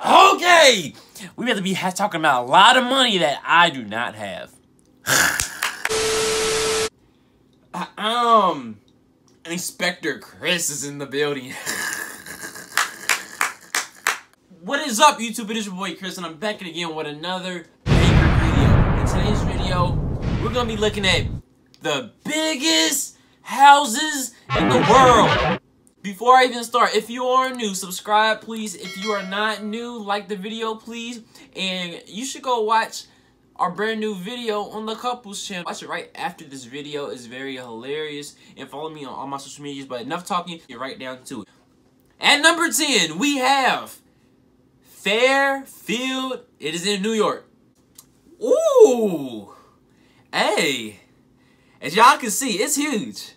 Okay, we better be talking about a lot of money that I do not have. Um, Inspector Chris is in the building. what is up, YouTube? It is your boy Chris, and I'm back again with another banger video. In today's video, we're gonna be looking at the biggest houses in the world. Before I even start, if you are new, subscribe please. If you are not new, like the video please. And you should go watch our brand new video on the couples channel. Watch it right after this video. It's very hilarious. And follow me on all my social medias. But enough talking, get right down to it. At number 10, we have Fairfield. It is in New York. Ooh. Hey. As y'all can see, it's huge.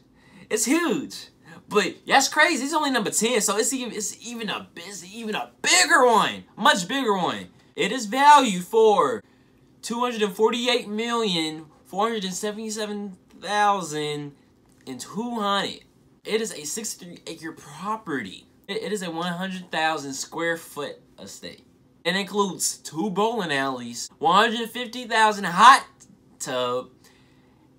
It's huge. But that's crazy. It's only number 10, so it's even it's even a even a bigger one. Much bigger one. It is valued for two hundred and forty-eight million four hundred and seventy-seven thousand and two hundred. It is a 63 acre property. It, it is a 100,000 square foot estate. It includes two bowling alleys, 150,000 hot tub,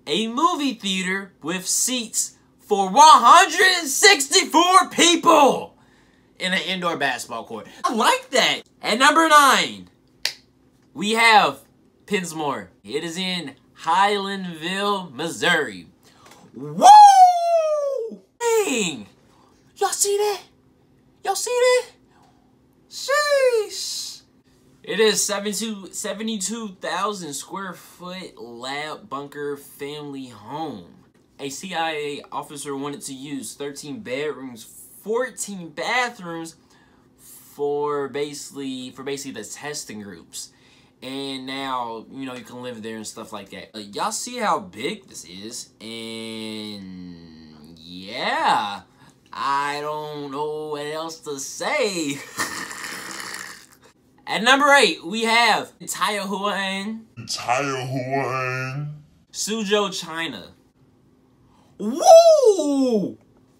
a movie theater with seats for 164 people in an indoor basketball court. I like that. At number nine, we have Pensmore. It is in Highlandville, Missouri. Woo! Dang! Y'all see that? Y'all see that? Sheesh! It is 72,000 square foot lab bunker family home a CIA officer wanted to use 13 bedrooms, 14 bathrooms for basically for basically the testing groups. And now, you know, you can live there and stuff like that. Uh, Y'all see how big this is. And yeah, I don't know what else to say. At number eight, we have Taoyuan. Taoyuan. Suzhou, China. Woo!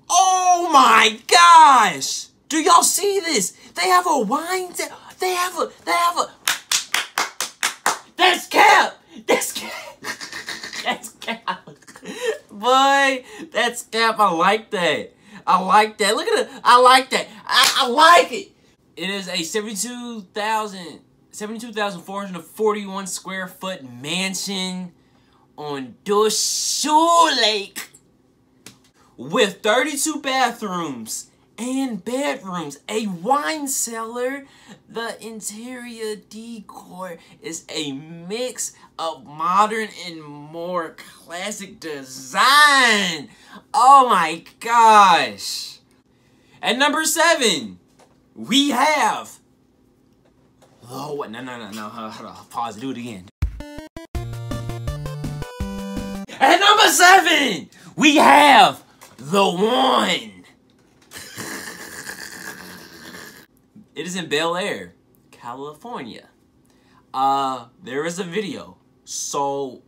Oh my gosh! Do y'all see this? They have a wine. They have a. They have a. That's cap. That's cap. That's cap. Boy, that's cap. I like that. I like that. Look at it. I like that. I, I like it. It is a 72,000, 72,441 square foot mansion on Dushu Lake with 32 bathrooms and bedrooms, a wine cellar. The interior decor is a mix of modern and more classic design. Oh my gosh. At number seven, we have. Oh, what? No, no, no, no. Hold on. Pause. Do it again. At number seven, we have the one. it is in Bel Air, California. Uh, there is a video. So,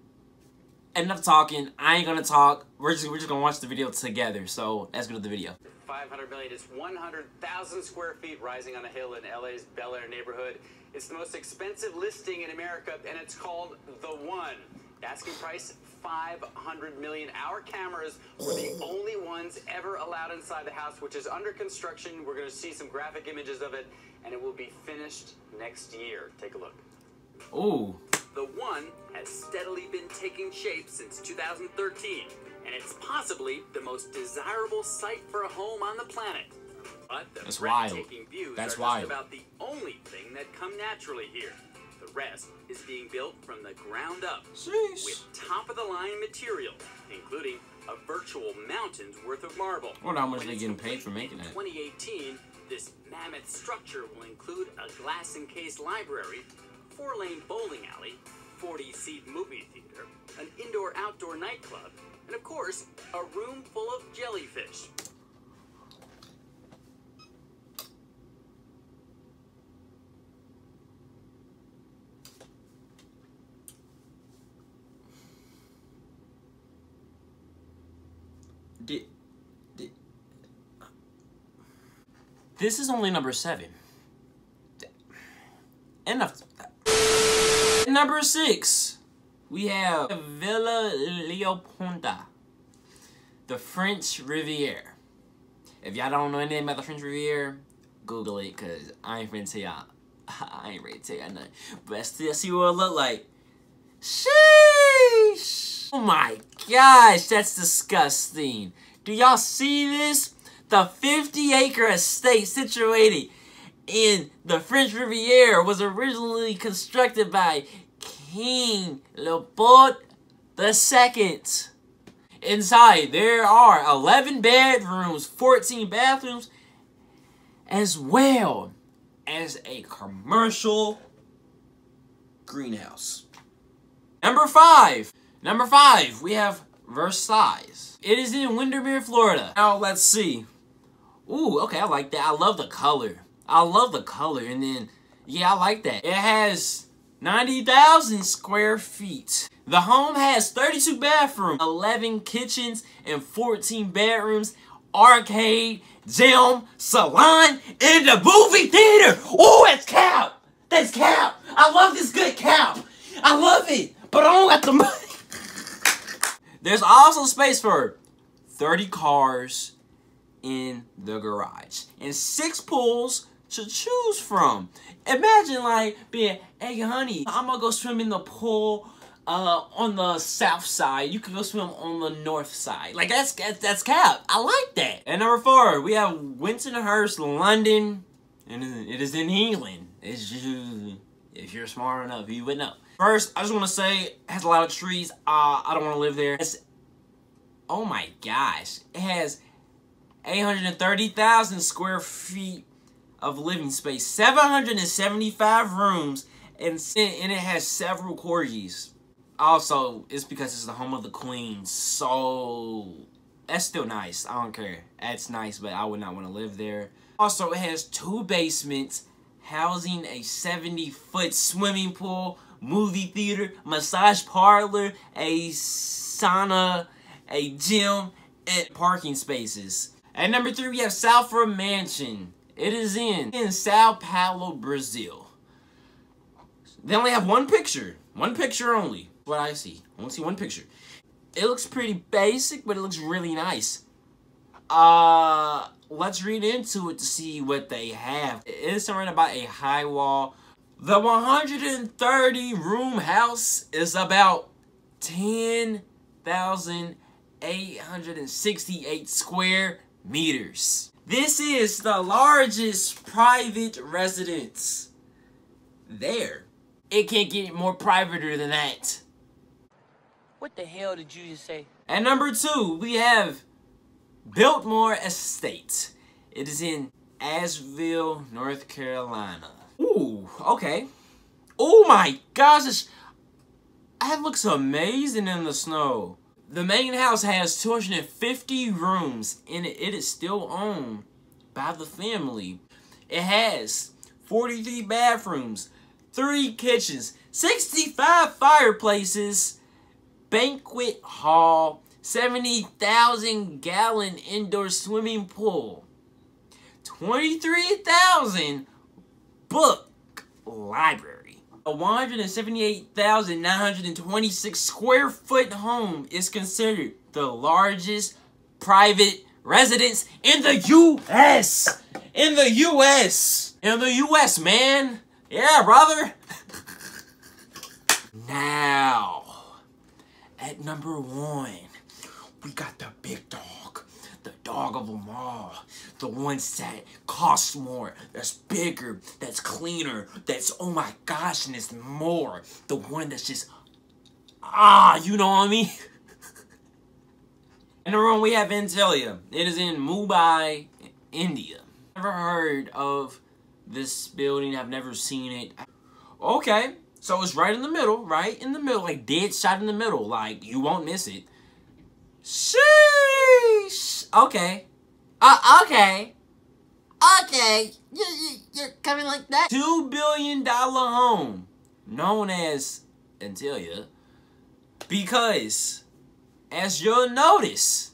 enough talking. I ain't gonna talk. We're just we're just gonna watch the video together. So let's go to the video. 500 million is 100,000 square feet rising on a hill in LA's Bel Air neighborhood. It's the most expensive listing in America, and it's called The One. Asking price 500 million. Our cameras were the only ones ever allowed inside the house, which is under construction. We're going to see some graphic images of it, and it will be finished next year. Take a look. Ooh. The one has steadily been taking shape since 2013, and it's possibly the most desirable site for a home on the planet. But the That's wild. That's are wild. just about the only thing that come naturally here. The rest is being built from the ground up Sheesh. with top of the line material, including a virtual mountain's worth of marble. I wonder how much When they it's getting paid for making it? in 2018, this mammoth structure will include a glass encased library, four lane bowling alley, 40 seat movie theater, an indoor outdoor nightclub, and of course, a room full of jellyfish. This is only number seven. enough. Number six, we have Villa Leopolda, the French Riviera. If y'all don't know anything about the French Riviera, Google it, cause I ain't finna tell y'all. I ain't ready to tell y'all nothing. But still see what it look like. Oh my gosh, that's disgusting. Do y'all see this? The 50 acre estate situated in the French Riviera was originally constructed by King Leopold II. Inside, there are 11 bedrooms, 14 bathrooms, as well as a commercial greenhouse. Number five. Number five, we have Versailles. It is in Windermere, Florida. Now, let's see. Ooh, okay, I like that. I love the color. I love the color. And then, yeah, I like that. It has 90,000 square feet. The home has 32 bathrooms, 11 kitchens, and 14 bedrooms, arcade, gym, salon, and a movie theater. Oh, that's cap. That's cap. I love this good cap. I love it, but I don't got the money. There's also space for 30 cars in the garage and six pools to choose from. Imagine like being, hey honey, I'm gonna go swim in the pool uh, on the south side. You can go swim on the north side. Like that's that's, that's cap. I like that. And number four, we have Wintonhurst, London, and it is in England. It's just, if you're smart enough, you would know. First, I just want to say, it has a lot of trees. Uh, I don't want to live there. It's, oh my gosh. It has 830,000 square feet of living space, 775 rooms, and, and it has several corgis. Also, it's because it's the home of the queen, so that's still nice. I don't care. That's nice, but I would not want to live there. Also, it has two basements housing a 70-foot swimming pool, movie theater, massage parlor, a sauna, a gym, and parking spaces. At number three, we have Salford Mansion. It is in, in Sao Paulo, Brazil. They only have one picture. One picture only. What I see. I only see one picture. It looks pretty basic, but it looks really nice. Uh, let's read into it to see what they have. It is surrounded by a high wall. The 130 room house is about 10,868 square meters. This is the largest private residence there. It can't get more privater than that. What the hell did you just say? At number two, we have Biltmore Estate. It is in Asheville, North Carolina. Ooh, okay. Oh my gosh, this, that looks amazing in the snow. The main house has 250 rooms and it is still owned by the family. It has 43 bathrooms, 3 kitchens, 65 fireplaces, banquet hall, 70,000 gallon indoor swimming pool, 23,000 book library. A 178,926 square foot home is considered the largest private residence in the U.S. In the U.S. In the U.S., man. Yeah, brother. now, at number one, we got the big dog. The dog of them all. The ones that cost more, that's bigger, that's cleaner, that's, oh my gosh, and it's more. The one that's just, ah, you know what I mean? in the room, we have Antilia. It is in Mumbai, India. Never heard of this building. I've never seen it. Okay, so it's right in the middle, right in the middle, like dead shot in the middle. Like, you won't miss it. Sheesh. Okay. Uh, okay. Okay. You, you, you're coming like that? Two billion dollar home known as Antilia because as you'll notice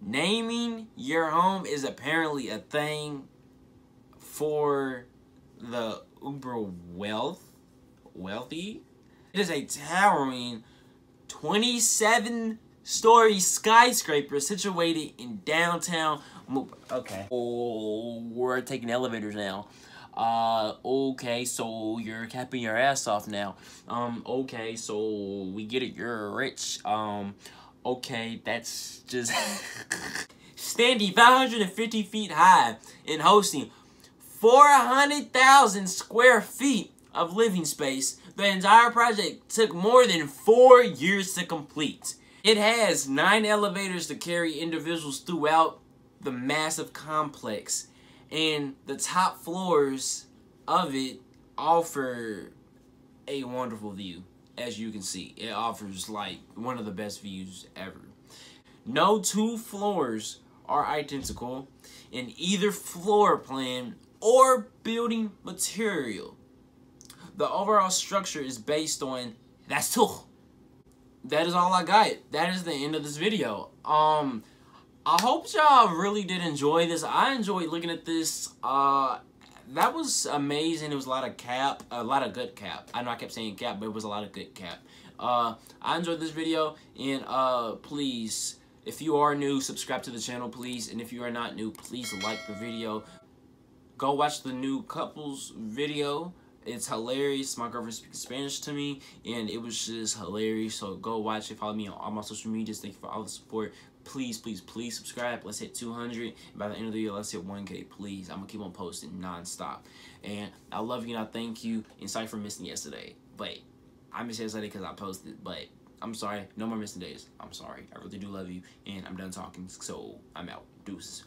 naming your home is apparently a thing for the uber wealth, wealthy. It is a towering 27 story skyscraper situated in downtown. Okay. Oh, we're taking elevators now. Uh, okay, so you're capping your ass off now. Um, okay, so we get it, you're rich. Um, okay, that's just... Standing 550 feet high and hosting 400,000 square feet of living space, the entire project took more than four years to complete. It has nine elevators to carry individuals throughout the massive complex, and the top floors of it offer a wonderful view. As you can see, it offers like one of the best views ever. No two floors are identical in either floor plan or building material. The overall structure is based on that's two. That is all I got. That is the end of this video. Um, I hope y'all really did enjoy this. I enjoyed looking at this. Uh, that was amazing. It was a lot of cap, a lot of good cap. I know I kept saying cap, but it was a lot of good cap. Uh, I enjoyed this video, and uh, please, if you are new, subscribe to the channel, please. And if you are not new, please like the video. Go watch the new couples video. It's hilarious. My girlfriend speaks Spanish to me, and it was just hilarious. So go watch it. Follow me on all my social medias. Thank you for all the support. Please, please, please subscribe. Let's hit 200. By the end of the year, let's hit 1K, please. I'm going to keep on posting nonstop. And I love you and I thank you. And sorry for missing yesterday. But I missed yesterday because I posted. But I'm sorry. No more missing days. I'm sorry. I really do love you. And I'm done talking. So I'm out. Deuces.